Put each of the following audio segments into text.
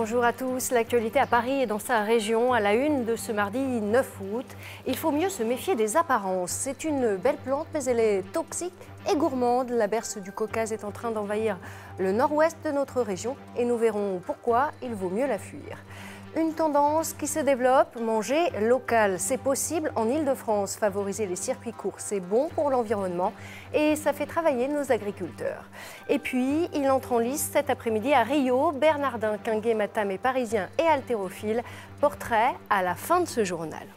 Bonjour à tous. L'actualité à Paris et dans sa région à la une de ce mardi 9 août. Il faut mieux se méfier des apparences. C'est une belle plante, mais elle est toxique et gourmande. La berce du Caucase est en train d'envahir le nord-ouest de notre région et nous verrons pourquoi il vaut mieux la fuir. Une tendance qui se développe, manger local. C'est possible en Ile-de-France. Favoriser les circuits courts, c'est bon pour l'environnement et ça fait travailler nos agriculteurs. Et puis, il entre en lice cet après-midi à Rio. Bernardin Quinguet, Matam et Parisien et haltérophile. Portrait à la fin de ce journal.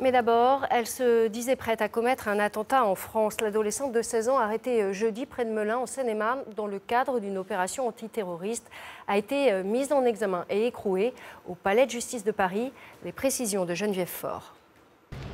Mais d'abord, elle se disait prête à commettre un attentat en France. L'adolescente de 16 ans, arrêtée euh, jeudi près de Melun, en Seine-et-Marne, dans le cadre d'une opération antiterroriste, a été euh, mise en examen et écrouée au Palais de justice de Paris. Les précisions de Geneviève Faure.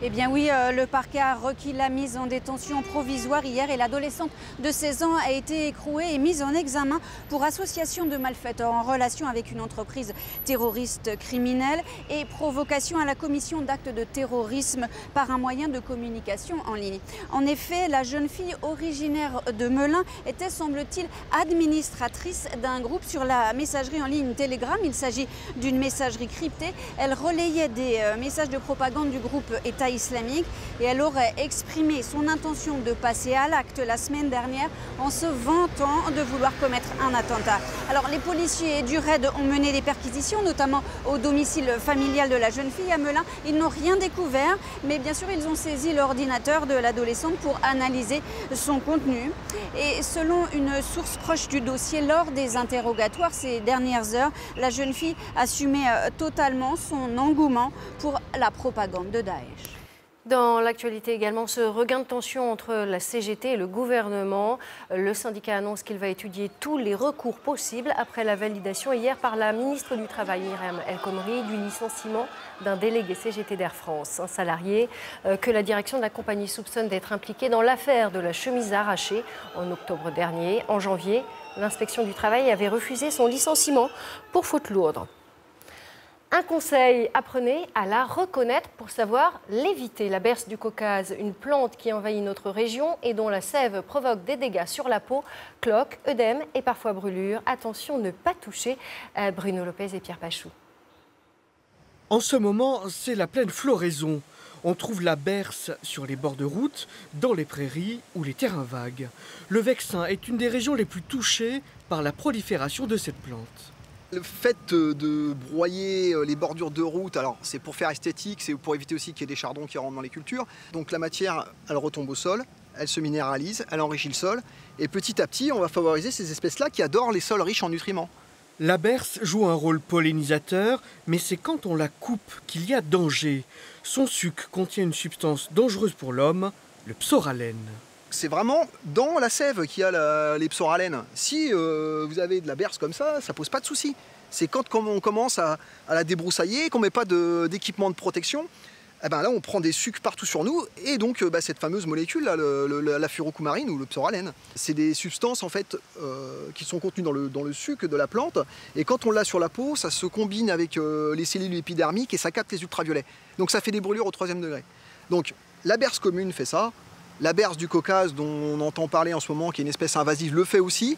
Eh bien oui, euh, le parquet a requis la mise en détention provisoire hier et l'adolescente de 16 ans a été écrouée et mise en examen pour association de malfaiteurs en relation avec une entreprise terroriste criminelle et provocation à la commission d'actes de terrorisme par un moyen de communication en ligne. En effet, la jeune fille originaire de Melun était, semble-t-il, administratrice d'un groupe sur la messagerie en ligne Telegram. Il s'agit d'une messagerie cryptée. Elle relayait des euh, messages de propagande du groupe État islamique et elle aurait exprimé son intention de passer à l'acte la semaine dernière en se vantant de vouloir commettre un attentat. Alors les policiers du RAID ont mené des perquisitions, notamment au domicile familial de la jeune fille à Melun. Ils n'ont rien découvert, mais bien sûr ils ont saisi l'ordinateur de l'adolescente pour analyser son contenu. Et selon une source proche du dossier, lors des interrogatoires ces dernières heures, la jeune fille assumait euh, totalement son engouement pour la propagande de Daesh. Dans l'actualité également, ce regain de tension entre la CGT et le gouvernement. Le syndicat annonce qu'il va étudier tous les recours possibles après la validation hier par la ministre du Travail, Myriam El Khomri, du licenciement d'un délégué CGT d'Air France, un salarié euh, que la direction de la compagnie soupçonne d'être impliqué dans l'affaire de la chemise arrachée en octobre dernier. En janvier, l'inspection du travail avait refusé son licenciement pour faute lourde. Un conseil, apprenez à la reconnaître pour savoir l'éviter. La berce du Caucase, une plante qui envahit notre région et dont la sève provoque des dégâts sur la peau, cloques, œdème et parfois brûlures. Attention, ne pas toucher euh, Bruno Lopez et Pierre Pachou. En ce moment, c'est la pleine floraison. On trouve la berce sur les bords de route, dans les prairies ou les terrains vagues. Le Vexin est une des régions les plus touchées par la prolifération de cette plante. Le fait de broyer euh, les bordures de route, alors c'est pour faire esthétique, c'est pour éviter aussi qu'il y ait des chardons qui rentrent dans les cultures. Donc la matière, elle retombe au sol, elle se minéralise, elle enrichit le sol, et petit à petit, on va favoriser ces espèces-là qui adorent les sols riches en nutriments. La berce joue un rôle pollinisateur, mais c'est quand on la coupe qu'il y a danger. Son suc contient une substance dangereuse pour l'homme, le psoralène c'est vraiment dans la sève qu'il y a les psoralènes. Si euh, vous avez de la berce comme ça, ça pose pas de souci. C'est quand on commence à, la débroussailler, qu'on met pas d'équipement de, protection, eh ben là on prend des sucs partout sur nous et donc euh, bah, cette fameuse molécule, la furocumarine ou le psoralène, c'est des substances en fait euh, qui sont contenues dans le, dans le suc de la plante et quand on l'a sur la peau, ça se combine avec les cellules épidermiques et ça capte les ultraviolets. Donc ça fait des brûlures au troisième degré. Donc la berce commune fait ça, la berce du Caucase, dont on entend parler en ce moment, qui est une espèce invasive, le fait aussi.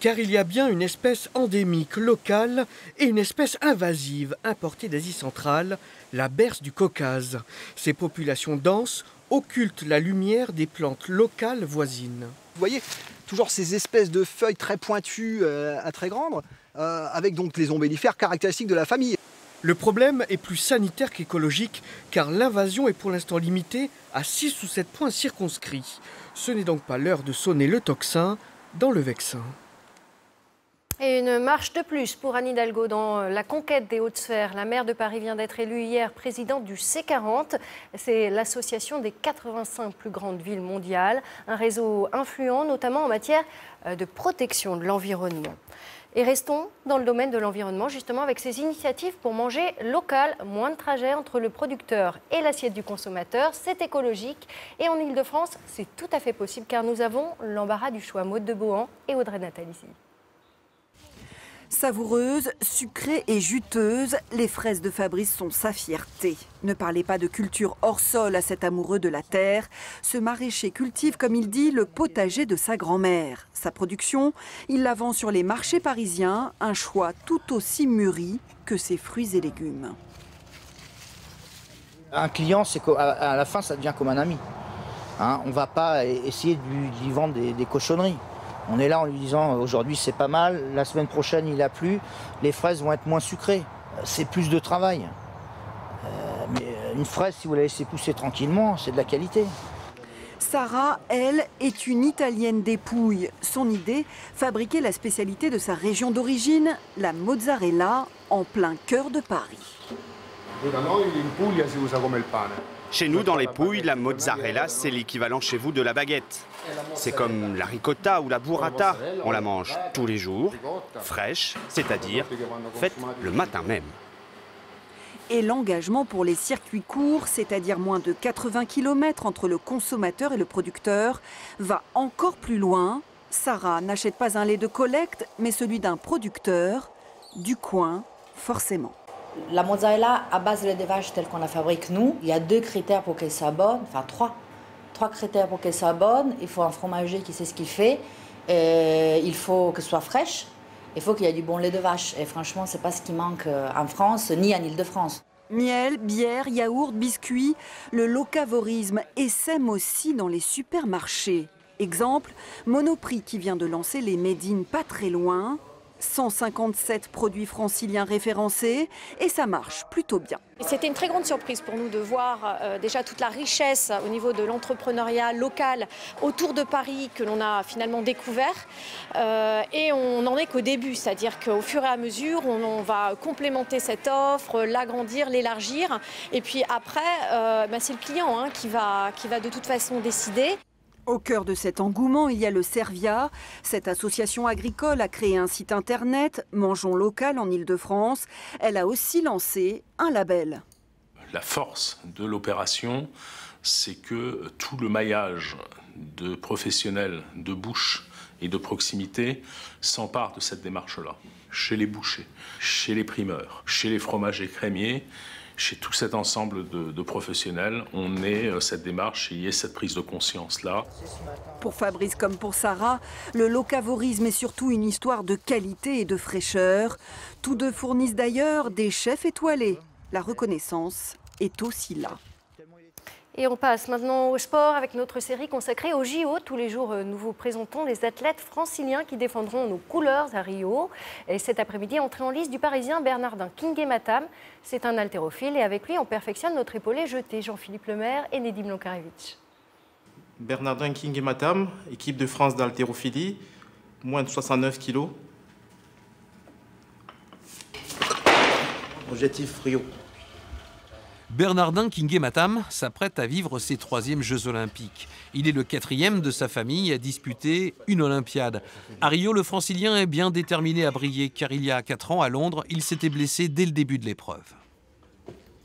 Car il y a bien une espèce endémique locale et une espèce invasive importée d'Asie centrale, la berce du Caucase. Ces populations denses occultent la lumière des plantes locales voisines. Vous voyez, toujours ces espèces de feuilles très pointues euh, à très grandes, euh, avec donc les ombellifères caractéristiques de la famille. Le problème est plus sanitaire qu'écologique, car l'invasion est pour l'instant limitée à 6 ou 7 points circonscrits. Ce n'est donc pas l'heure de sonner le tocsin dans le Vexin. Et une marche de plus pour Anne Hidalgo dans la conquête des hautes sphères. La maire de Paris vient d'être élue hier présidente du C40. C'est l'association des 85 plus grandes villes mondiales, un réseau influent notamment en matière euh, de protection de l'environnement. Et restons dans le domaine de l'environnement, justement, avec ces initiatives pour manger local, moins de trajets entre le producteur et l'assiette du consommateur. C'est écologique. Et en Ile-de-France, c'est tout à fait possible car nous avons l'embarras du choix. Maud de Bohan et Audrey Nathalie. Savoureuses, sucrées et juteuses, les fraises de Fabrice sont sa fierté. Ne parlez pas de culture hors sol à cet amoureux de la terre. Ce maraîcher cultive, comme il dit, le potager de sa grand-mère. Sa production, il la vend sur les marchés parisiens, un choix tout aussi mûri que ses fruits et légumes. Un client, c'est la fin, ça devient comme un ami. Hein, on ne va pas essayer de lui vendre des cochonneries. On est là en lui disant aujourd'hui c'est pas mal, la semaine prochaine il a plu, les fraises vont être moins sucrées. C'est plus de travail. Euh, mais une fraise, si vous la laissez pousser tranquillement, c'est de la qualité. Sarah, elle, est une Italienne dépouille. Son idée, fabriquer la spécialité de sa région d'origine, la mozzarella, en plein cœur de Paris. Chez nous, dans les Pouilles, la mozzarella, c'est l'équivalent chez vous de la baguette. C'est comme la ricotta ou la burrata. On la mange tous les jours, fraîche, c'est-à-dire faite le matin même. Et l'engagement pour les circuits courts, c'est-à-dire moins de 80 km entre le consommateur et le producteur, va encore plus loin. Sarah n'achète pas un lait de collecte, mais celui d'un producteur, du coin, forcément. La mozzarella à base de lait de vache telle qu'on la fabrique nous, il y a deux critères pour qu'elle soit bonne, enfin trois. Trois critères pour qu'elle soit bonne. Il faut un fromager qui sait ce qu'il fait. Et il faut que ce soit fraîche. Il faut qu'il y ait du bon lait de vache. Et franchement, c'est pas ce qui manque euh, en France ni en Ile-de-France. Miel, bière, yaourt, biscuits, le locavorisme essaime aussi dans les supermarchés. Exemple, Monoprix qui vient de lancer les Médines pas très loin. 157 produits franciliens référencés et ça marche plutôt bien. C'était une très grande surprise pour nous de voir euh, déjà toute la richesse au niveau de l'entrepreneuriat local autour de Paris que l'on a finalement découvert. Euh, et on n'en est qu'au début, c'est-à-dire qu'au fur et à mesure, on, va complémenter cette offre, l'agrandir, l'élargir. Et puis après, euh, bah, c'est le client hein, qui, va, qui va de toute façon décider. Au cœur de cet engouement, il y a le Servia. Cette association agricole a créé un site internet, Mangeons local en Ile-de-France. Elle a aussi lancé un label. La force de l'opération, c'est que tout le maillage de professionnels de bouche et de proximité s'empare de cette démarche-là. Chez les bouchers, chez les primeurs, chez les fromagers crémiers, chez tout cet ensemble de, professionnels, on est euh, cette démarche et cette prise de conscience-là. Pour Fabrice comme pour Sarah, le locavorisme est surtout une histoire de qualité et de fraîcheur. Tous deux fournissent d'ailleurs des chefs étoilés. La reconnaissance est aussi là. Et on passe maintenant au sport avec notre série consacrée au JO. Tous les jours, euh, nous vous présentons les athlètes franciliens qui défendront nos couleurs à Rio. Et cet après-midi, entrée en liste du Parisien Bernardin Kingé-Matam. C'est un haltérophile et avec lui, on perfectionne notre épaulé jeté. Jean-Philippe Lemaire et Nedim Lokarevitch. Bernardin Kingé-Matam, équipe de France d'haltérophilie, moins de 69 kilos. Objectif Rio. Bernardin Kingé-Matam s'apprête à vivre ses troisièmes Jeux Olympiques. Il est le quatrième de sa famille à disputer une Olympiade. À Rio, le francilien est bien déterminé à briller car il y a quatre ans à Londres, il s'était blessé dès le début de l'épreuve.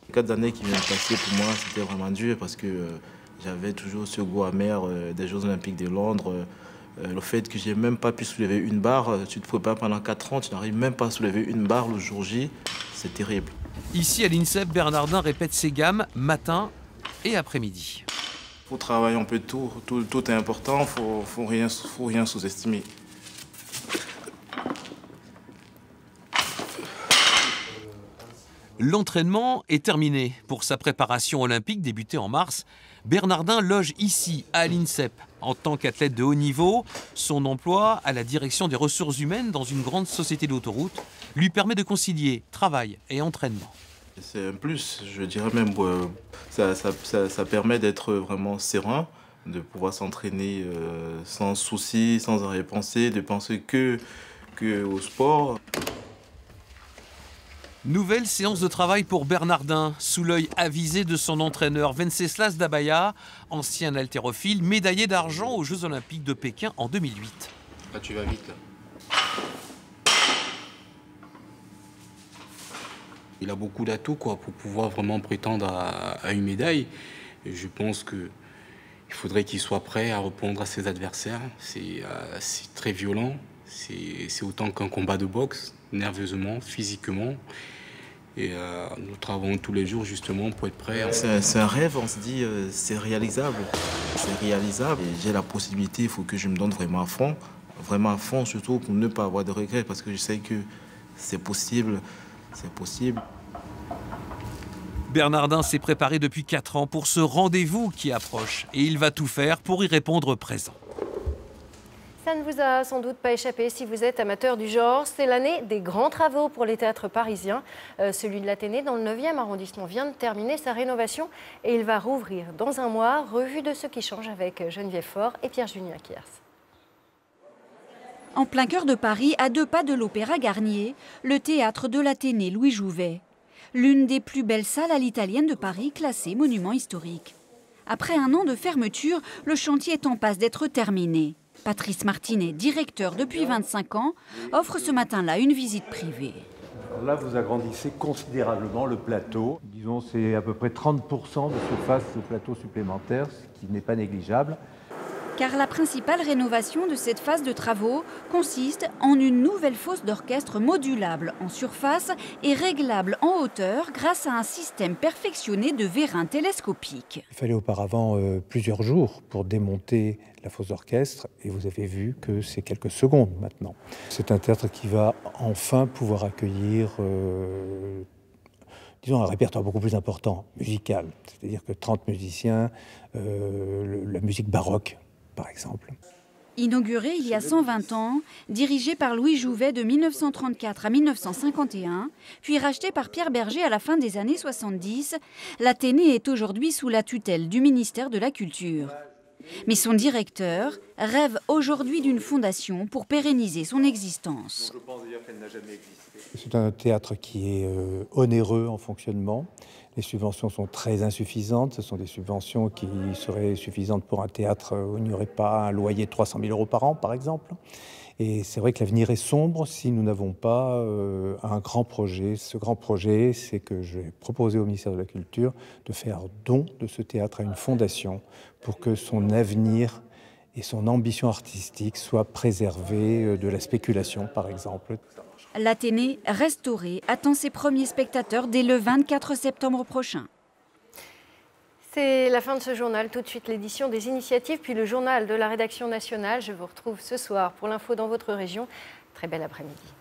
Les quatre années qui viennent passer pour moi, c'était vraiment dur parce que euh, j'avais toujours ce goût amer euh, des Jeux Olympiques de Londres. Euh, le fait que j'ai même pas pu soulever une barre, tu te prépares pendant quatre ans, tu n'arrives même pas à soulever une barre le jour J, c'est terrible. Ici à l'INSEP, Bernardin répète ses gammes matin et après-midi. Il faut travailler un peu tout, tout, tout est important, il ne faut, rien, faut rien sous-estimer. L'entraînement est terminé. Pour sa préparation olympique débutée en mars, Bernardin loge ici, à l'INSEP. En tant qu'athlète de haut niveau, son emploi à la direction des ressources humaines dans une grande société d'autoroute lui permet de concilier travail et entraînement. C'est un plus, je dirais même, euh, ça, permet d'être vraiment serein, de pouvoir s'entraîner euh, sans souci, sans arrière-pensée, de penser que, que au sport. Nouvelle séance de travail pour Bernardin, sous l'œil avisé de son entraîneur Venceslas Dabaya, ancien haltérophile, médaillé d'argent aux Jeux Olympiques de Pékin en 2008. Là, tu vas vite, là. Il a beaucoup d'atouts pour pouvoir vraiment prétendre à, une médaille. Je pense qu'il faudrait qu'il soit prêt à répondre à ses adversaires. C'est euh, très violent, C'est autant qu'un combat de boxe, nerveusement, physiquement. Et euh, nous travaillons tous les jours justement pour être prêts. C'est un rêve, on se dit, euh, c'est réalisable. C'est réalisable. J'ai la possibilité, il faut que je me donne vraiment à fond. Vraiment à fond, surtout pour ne pas avoir de regrets, parce que je sais que c'est possible. C'est possible. Bernardin s'est préparé depuis 4 ans pour ce rendez-vous qui approche et il va tout faire pour y répondre présent. Ça ne vous a sans doute pas échappé si vous êtes amateur du genre. C'est l'année des grands travaux pour les théâtres parisiens. Euh, celui de l'Athénée, dans le 9e arrondissement, vient de terminer sa rénovation et il va rouvrir dans un mois. Revue de ce qui change avec Geneviève Faure et Pierre-Julien Kiers. En plein cœur de Paris, à deux pas de l'Opéra Garnier, le théâtre de l'Athénée Louis Jouvet l'une des plus belles salles à l'italienne de Paris classée monument historique. Après un an de fermeture, le chantier est en passe d'être terminé. Patrice Martinet, directeur depuis 25 ans, offre ce matin-là une visite privée. Là, vous agrandissez considérablement le plateau. Disons, c'est à peu près 30% de surface de plateau supplémentaire, ce qui n'est pas négligeable car la principale rénovation de cette phase de travaux consiste en une nouvelle fosse d'orchestre modulable en surface et réglable en hauteur grâce à un système perfectionné de vérins télescopiques. Il fallait auparavant euh, plusieurs jours pour démonter la fosse d'orchestre et vous avez vu que c'est quelques secondes maintenant. C'est un théâtre qui va enfin pouvoir accueillir euh, disons, un répertoire beaucoup plus important, musical. C'est-à-dire que 30 musiciens, euh, la musique baroque, par exemple. Inauguré il y a 120 ans, dirigé par Louis Jouvet de 1934 à 1951, puis racheté par Pierre Berger à la fin des années 70, l'Athénée est aujourd'hui sous la tutelle du ministère de la Culture. Mais son directeur rêve aujourd'hui d'une fondation pour pérenniser son existence. C'est un théâtre qui est euh, onéreux en fonctionnement. Les subventions sont très insuffisantes. Ce sont des subventions qui seraient suffisantes pour un théâtre où il n'y aurait pas un loyer de 300 000 euros par an, par exemple. Et c'est vrai que l'avenir est sombre si nous n'avons pas euh, un grand projet. Ce grand projet, c'est que je vais proposer au ministère de la Culture de faire don de ce théâtre à une fondation pour que son avenir et son ambition artistique soient préservés euh, de la spéculation, par exemple. L'Athénée, restauré, attend ses premiers spectateurs dès le 24 septembre prochain. C'est la fin de ce journal. Tout de suite, l'édition des initiatives, puis le journal de la rédaction nationale. Je vous retrouve ce soir pour l'info dans votre région. Très bel après-midi.